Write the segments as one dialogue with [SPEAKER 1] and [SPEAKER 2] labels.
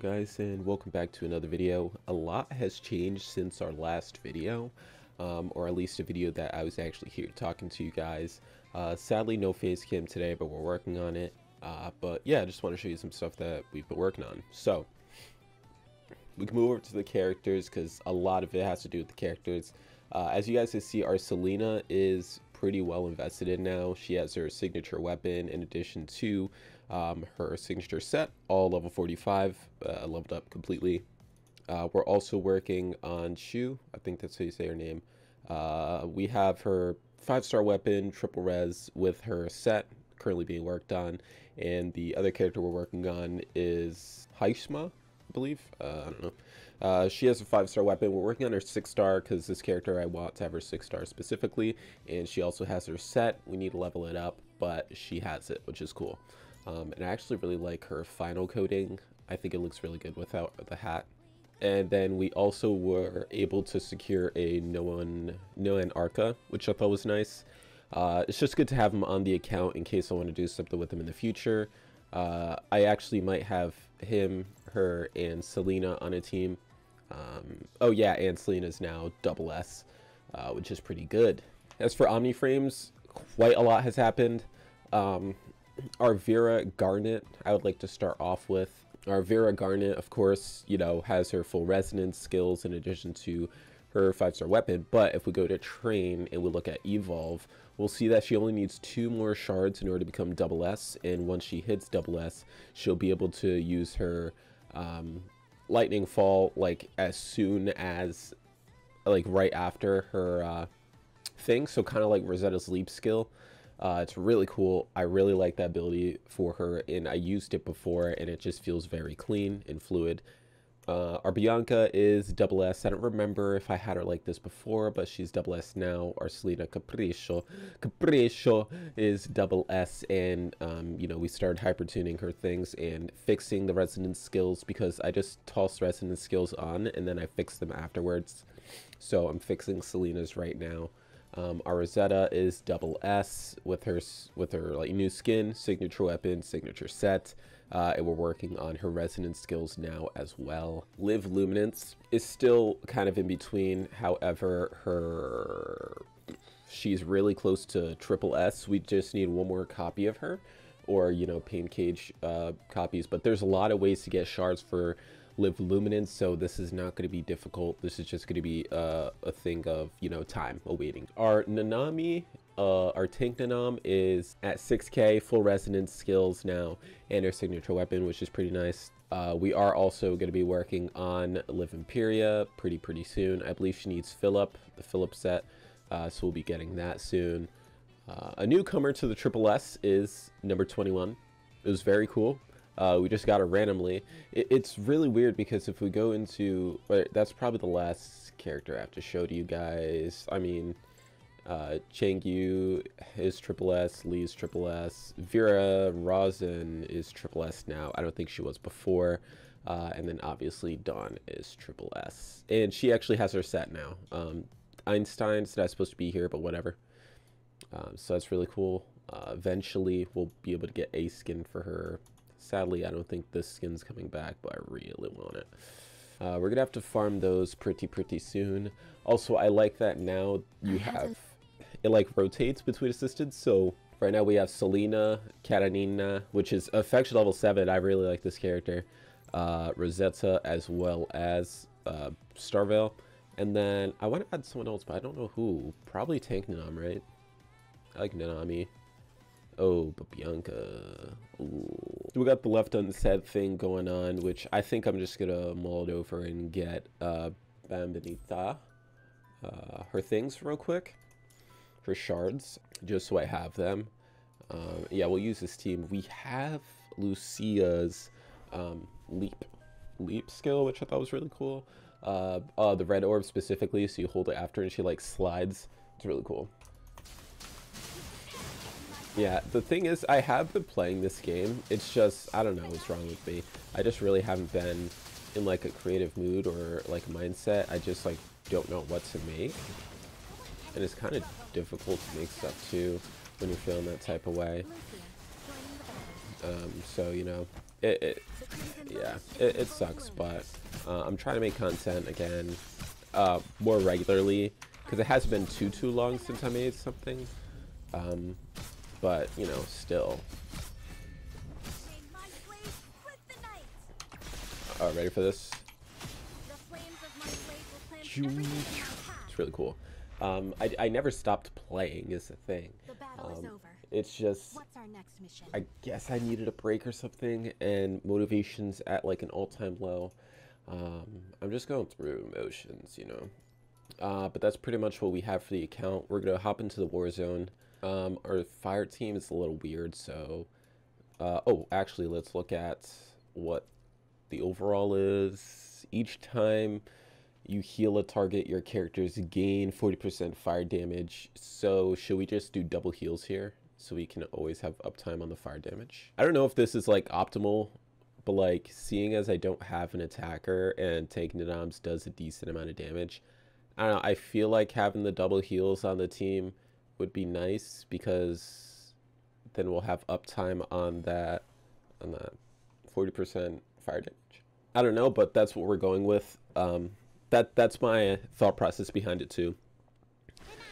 [SPEAKER 1] Hello guys and welcome back to another video. A lot has changed since our last video, um, or at least a video that I was actually here talking to you guys. Uh, sadly no face cam today but we're working on it. Uh, but yeah, I just want to show you some stuff that we've been working on. So, we can move over to the characters because a lot of it has to do with the characters. Uh, as you guys can see, our Selena is pretty well invested in now. She has her signature weapon in addition to um, her signature set, all level 45, uh, leveled up completely. Uh, we're also working on Shu, I think that's how you say her name. Uh, we have her five-star weapon, triple res, with her set currently being worked on. And the other character we're working on is Haishma, I believe. Uh, I don't know. Uh, she has a five star weapon. We're working on her six star because this character I want to have her six star specifically. And she also has her set. We need to level it up, but she has it, which is cool. Um, and I actually really like her final coating. I think it looks really good without the hat. And then we also were able to secure a Noan, Noan Arca, which I thought was nice. Uh, it's just good to have him on the account in case I want to do something with him in the future. Uh, I actually might have him, her, and Selena on a team. Um, oh yeah, and Selena's now double S, uh, which is pretty good. As for Omni frames, quite a lot has happened. Um, our Vera Garnet, I would like to start off with. Our Vera Garnet, of course, you know, has her full resonance skills in addition to her five-star weapon, but if we go to train and we look at evolve, we'll see that she only needs two more shards in order to become double S, and once she hits double S, she'll be able to use her um, lightning fall like as soon as like right after her uh, thing, so kind of like Rosetta's leap skill. Uh, it's really cool. I really like that ability for her, and I used it before, and it just feels very clean and fluid. Uh, our Bianca is double S. I don't remember if I had her like this before, but she's double S now. Our Selena Capriccio. Capriccio is double S, and, um, you know, we started hypertuning her things and fixing the resonance skills because I just tossed resonance skills on and then I fixed them afterwards. So I'm fixing Selena's right now. Um, our Rosetta is double S with her with her like new skin, signature weapon, signature set, uh, and we're working on her resonance skills now as well. Liv Luminance is still kind of in between. However, her she's really close to triple S. We just need one more copy of her, or you know, Pain Cage uh, copies. But there's a lot of ways to get shards for Liv Luminance so this is not going to be difficult this is just going to be uh, a thing of you know time awaiting our nanami uh, our tank nanam is at 6k full resonance skills now and her signature weapon which is pretty nice. Uh, we are also going to be working on Liv Empyrea pretty pretty soon. I believe she needs philip the philip set uh, so we'll be getting that soon. Uh, a newcomer to the triple s is number 21 it was very cool. Uh, we just got her randomly. It, it's really weird because if we go into, that's probably the last character I have to show to you guys. I mean, uh, Changyu is triple S, Lee's triple S, Vera Rozen is triple S now. I don't think she was before. Uh, and then obviously Dawn is triple S. And she actually has her set now. Um, Einstein's not supposed to be here, but whatever. Um, so that's really cool. Uh, eventually, we'll be able to get a skin for her Sadly, I don't think this skin's coming back, but I really want it. Uh, we're gonna have to farm those pretty, pretty soon. Also, I like that now you have, it like rotates between assisted, so right now we have Selena, Katarina, which is affection level 7, I really like this character, uh, Rosetta, as well as uh, Starvale, and then I want to add someone else, but I don't know who, probably Tank Nanam, right? I like Nanami. Oh, but Bianca. Ooh. We got the left unsaid thing going on, which I think I'm just gonna mull it over and get uh, Bambinata, uh, her things real quick, her shards, just so I have them. Um, yeah, we'll use this team. We have Lucia's um, leap, leap skill, which I thought was really cool. Uh, uh, the red orb specifically, so you hold it after and she like slides. It's really cool. Yeah, the thing is, I have been playing this game. It's just, I don't know what's wrong with me. I just really haven't been in like a creative mood or like mindset. I just like don't know what to make. And it's kind of difficult to make stuff too when you're feeling that type of way. Um, so, you know, it, it yeah, it, it, sucks, but uh, I'm trying to make content again uh, more regularly because it hasn't been too too long since I made something. Um, but you know, still. All right, ready for this? It's really cool. Um, I, I never stopped playing is the thing. Um, it's just I guess I needed a break or something, and motivation's at like an all-time low. Um, I'm just going through emotions, you know. Uh, but that's pretty much what we have for the account. We're gonna hop into the war zone. Um, our fire team is a little weird, so uh, oh, actually, let's look at what the overall is. Each time you heal a target, your characters gain 40% fire damage. So should we just do double heals here? So we can always have uptime on the fire damage. I don't know if this is like optimal, but like seeing as I don't have an attacker and the noms does a decent amount of damage. I don't know, I feel like having the double heals on the team would be nice because then we'll have uptime on that on that 40% fire damage. I don't know, but that's what we're going with. Um, that that's my thought process behind it too.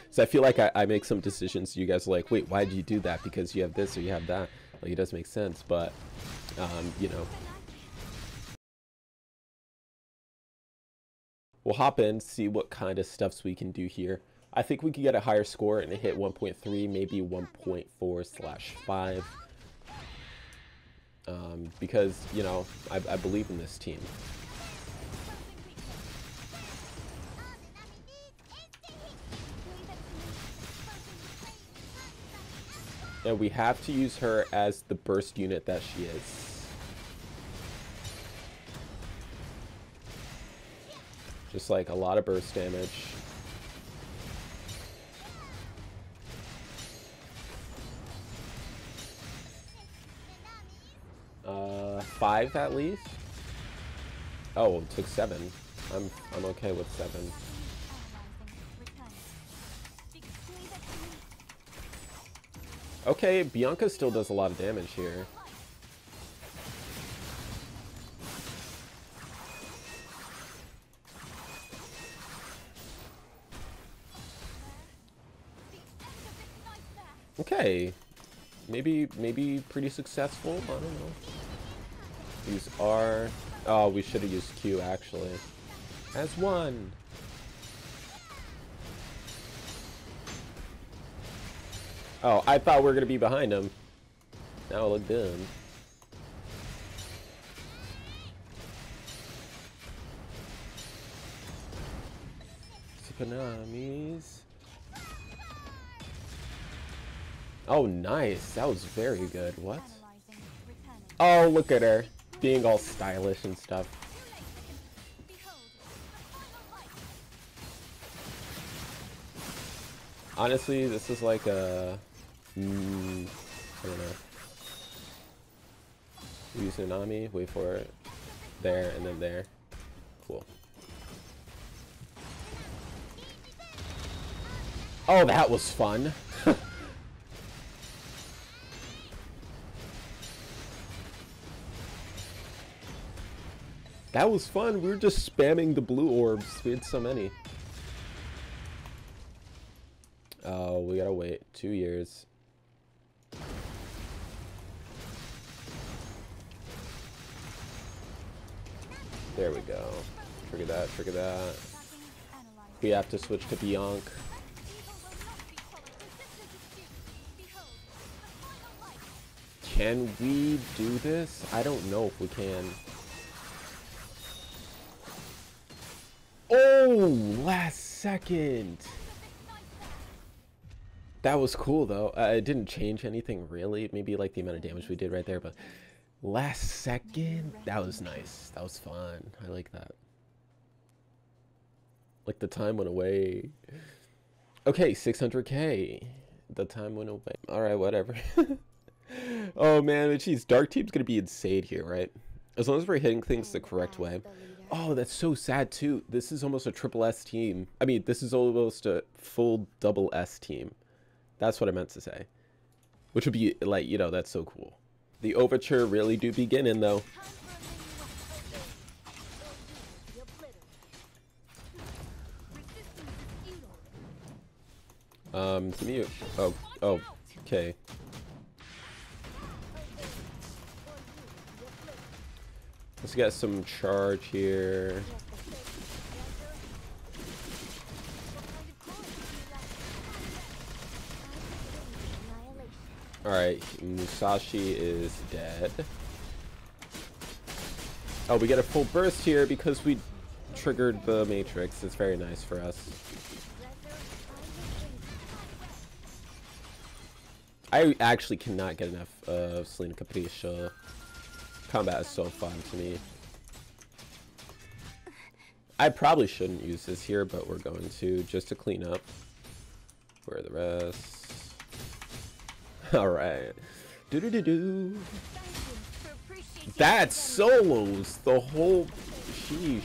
[SPEAKER 1] So I feel like I, I make some decisions. You guys are like, wait, why did you do that? Because you have this or you have that. Like it does make sense, but um, you know. We'll hop in, see what kind of stuffs we can do here. I think we could get a higher score and hit 1.3, maybe 1.4 slash 5. Um, because, you know, I, I believe in this team. And we have to use her as the burst unit that she is. Just like a lot of burst damage. Uh, five at least? Oh, it took seven. I'm, I'm okay with seven. Okay, Bianca still does a lot of damage here. Okay. Maybe, maybe pretty successful. I don't know. Use R. Oh, we should have used Q, actually. As one. Oh, I thought we were to be behind him. Now look dumb. Tsukunamis. Oh, nice. That was very good. What? Oh, look at her. Being all stylish and stuff. Honestly, this is like a Mm, I don't know. Use Tsunami, wait for it. There, and then there. Cool. Oh, that was fun. that was fun. We were just spamming the blue orbs. We had so many. Oh, we gotta wait two years. There we go. Trigger that, trigger that. We have to switch to Bianc. Can we do this? I don't know if we can. Oh, last second. That was cool though. Uh, it didn't change anything really. Maybe like the amount of damage we did right there, but Last second? That was nice. That was fun. I like that. Like the time went away. Okay, 600k. The time went away. Alright, whatever. oh man, geez, Dark Team's gonna be insane here, right? As long as we're hitting things the correct way. Oh, that's so sad too. This is almost a triple S team. I mean, this is almost a full double S team. That's what I meant to say. Which would be like, you know, that's so cool. The overture really do begin in though. Um, to me, oh, oh, okay. Let's get some charge here. Alright, Musashi is dead. Oh, we get a full burst here because we triggered the Matrix. It's very nice for us. I actually cannot get enough of Selena Capriccio. Combat is so fun to me. I probably shouldn't use this here, but we're going to, just to clean up. Where are the rest? Alright. Do do do do. That solos the whole. Sheesh.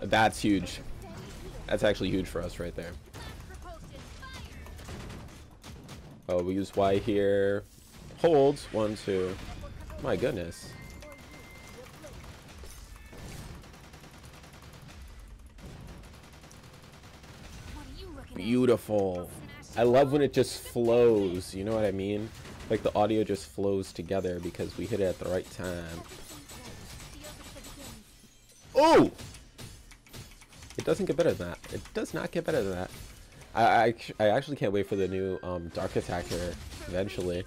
[SPEAKER 1] That's huge. That's actually huge for us right there. Oh, we use Y here. Holds. One, two. My goodness. Beautiful. I love when it just flows, you know what I mean? Like the audio just flows together because we hit it at the right time. Oh! It doesn't get better than that. It does not get better than that. I, I, I actually can't wait for the new um, Dark Attacker eventually.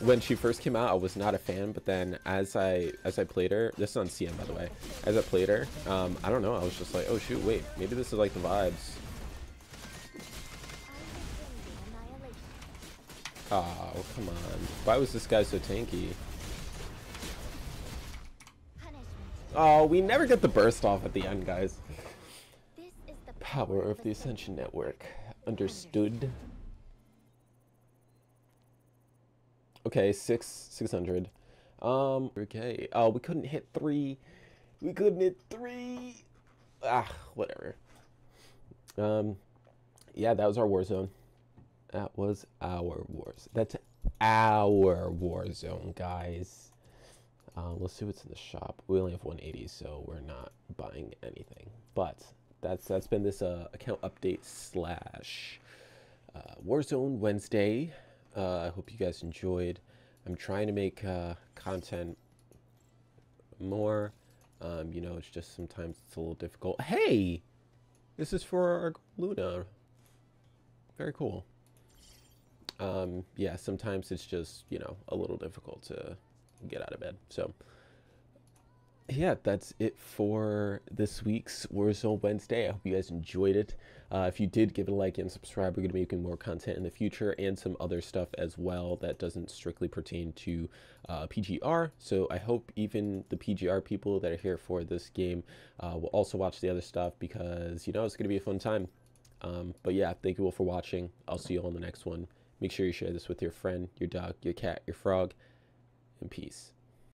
[SPEAKER 1] When she first came out, I was not a fan, but then as I as I played her, this is on CM by the way. As I played her, um, I don't know, I was just like, oh shoot, wait, maybe this is like the vibes. Oh, come on. Why was this guy so tanky? Oh, we never get the burst off at the end, guys. Power of the Ascension Network. Understood. Okay, six, 600. Um, okay. Oh, we couldn't hit three. We couldn't hit three. Ah, whatever. Um, yeah, that was our war zone. That was our wars. That's our war zone, guys. Uh, let's see what's in the shop. We only have 180, so we're not buying anything. But that's that's been this uh, account update slash uh, Warzone Wednesday. Uh, I hope you guys enjoyed. I'm trying to make uh, content more. Um, you know, it's just sometimes it's a little difficult. Hey, this is for our Luna. Very cool um, yeah, sometimes it's just, you know, a little difficult to get out of bed. So, yeah, that's it for this week's Warzone Wednesday. I hope you guys enjoyed it. Uh, if you did, give it a like and subscribe. We're going to be making more content in the future and some other stuff as well that doesn't strictly pertain to uh, PGR. So I hope even the PGR people that are here for this game uh, will also watch the other stuff because, you know, it's going to be a fun time. Um, but yeah, thank you all for watching. I'll see you all in the next one. Make sure you share this with your friend, your dog, your cat, your frog, and peace.